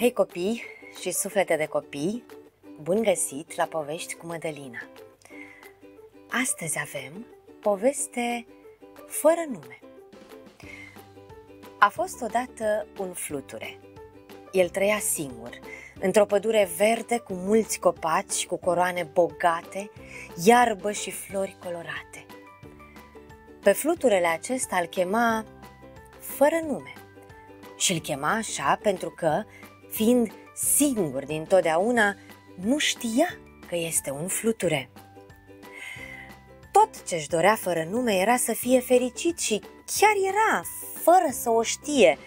Hei copii și suflete de copii, bun găsit la Povești cu Mădălina! Astăzi avem poveste fără nume. A fost odată un fluture. El trăia singur, într-o pădure verde cu mulți copaci, cu coroane bogate, iarbă și flori colorate. Pe fluturele acesta îl chema fără nume și îl chema așa pentru că fiind singur din totdeauna, nu știa că este un fluture. Tot ce-și dorea fără nume era să fie fericit și chiar era, fără să o știe,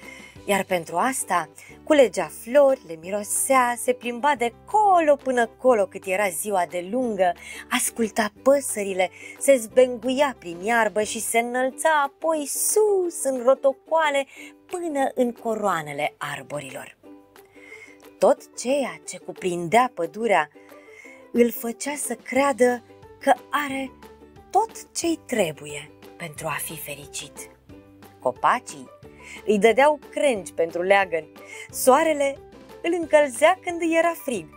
iar pentru asta culegea flori, le mirosea, se plimba de colo până colo cât era ziua de lungă, asculta păsările, se zbenguia prin iarbă și se înălța apoi sus în rotocoale până în coroanele arborilor tot ceea ce cuprindea pădurea îl făcea să creadă că are tot ce-i trebuie pentru a fi fericit. Copacii îi dădeau crengi pentru leagăn, soarele îl încălzea când îi era frig,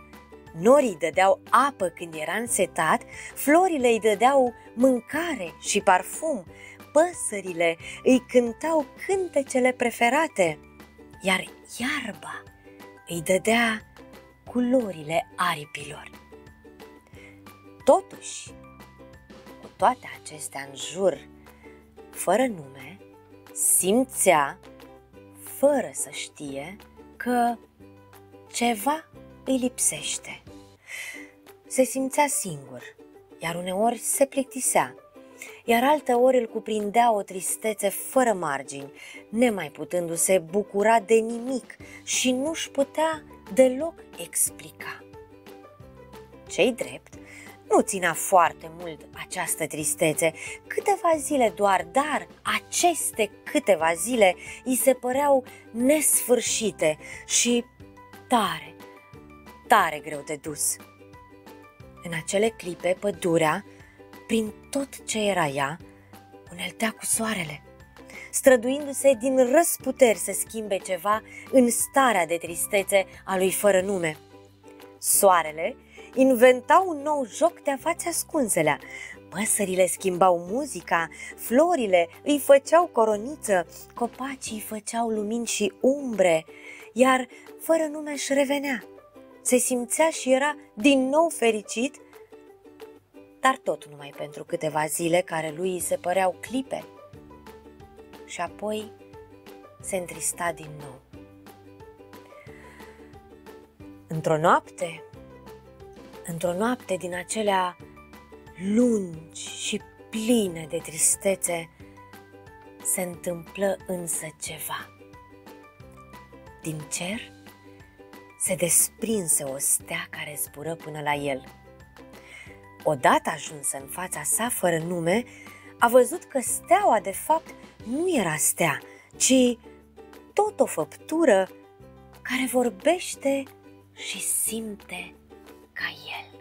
norii îi dădeau apă când era însetat, florile îi dădeau mâncare și parfum, păsările îi cântau cântecele preferate, iar iarba îi dădea culorile aripilor. Totuși, cu toate acestea în jur, fără nume, simțea, fără să știe, că ceva îi lipsește. Se simțea singur, iar uneori se plictisea, iar alte ori îl cuprindea o tristețe fără margini, nemai putându-se bucura de nimic și nu-și putea deloc explica. Cei drept, nu ținea foarte mult această tristețe, câteva zile doar, dar aceste câteva zile îi se păreau nesfârșite și tare, tare greu de dus. În acele clipe, pădurea, prin tot ce era ea, uneltea cu soarele, străduindu-se din răsputeri să schimbe ceva în starea de tristețe a lui fără nume. Soarele inventa un nou joc de a face ascunselea. Păsările schimbau muzica, florile îi făceau coroniță, copacii îi făceau lumini și umbre, iar fără nume își revenea. Se simțea și era din nou fericit dar tot numai pentru câteva zile care lui îi se păreau clipe. Și apoi se întrista din nou. Într-o noapte, într-o noapte din acelea lungi și pline de tristețe, se întâmplă însă ceva. Din cer se desprinse o stea care zbură până la el – Odată ajunsă în fața sa fără nume, a văzut că steaua de fapt nu era stea, ci tot o făptură care vorbește și simte ca el.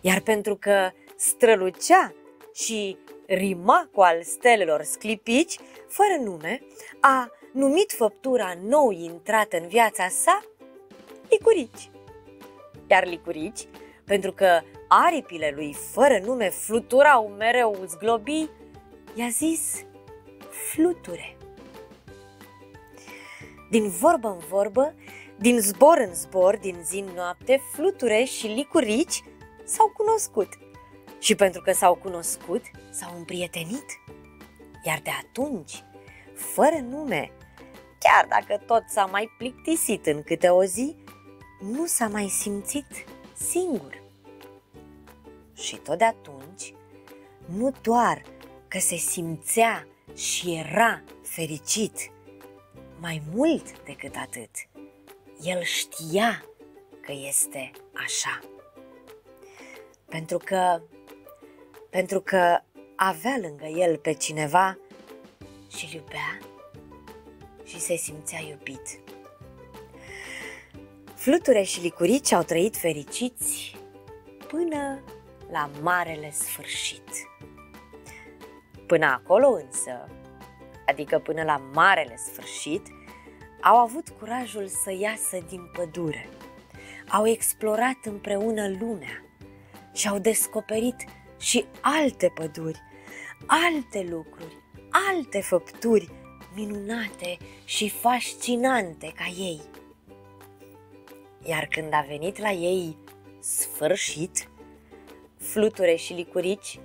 Iar pentru că strălucea și rima cu al stelelor sclipici, fără nume, a numit făptura nou intrată în viața sa Licurici. Iar Licurici pentru că aripile lui fără nume fluturau mereu zglobii, i-a zis fluture. Din vorbă în vorbă, din zbor în zbor, din zi în noapte, fluture și licurici s-au cunoscut. Și pentru că s-au cunoscut, s-au împrietenit. Iar de atunci, fără nume, chiar dacă tot s-a mai plictisit în câte o zi, nu s-a mai simțit singur. Și tot de atunci, nu doar că se simțea și era fericit, mai mult decât atât, el știa că este așa. Pentru că, pentru că avea lângă el pe cineva și iubea și se simțea iubit. Fluture și licurici au trăit fericiți până la marele sfârșit. Până acolo însă, adică până la marele sfârșit, au avut curajul să iasă din pădure, au explorat împreună lumea și au descoperit și alte păduri, alte lucruri, alte făpturi minunate și fascinante ca ei. Iar când a venit la ei sfârșit, fluture și licurici,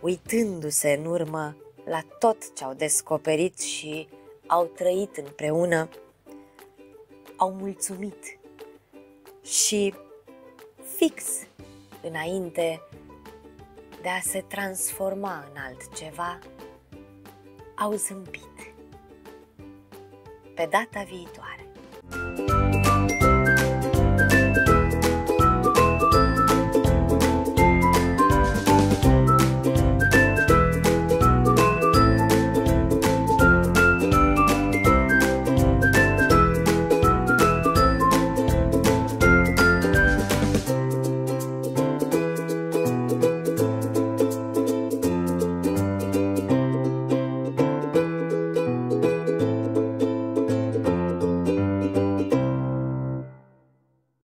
uitându-se în urmă la tot ce au descoperit și au trăit împreună, au mulțumit și fix înainte de a se transforma în altceva, au zâmbit. Pe data viitoare!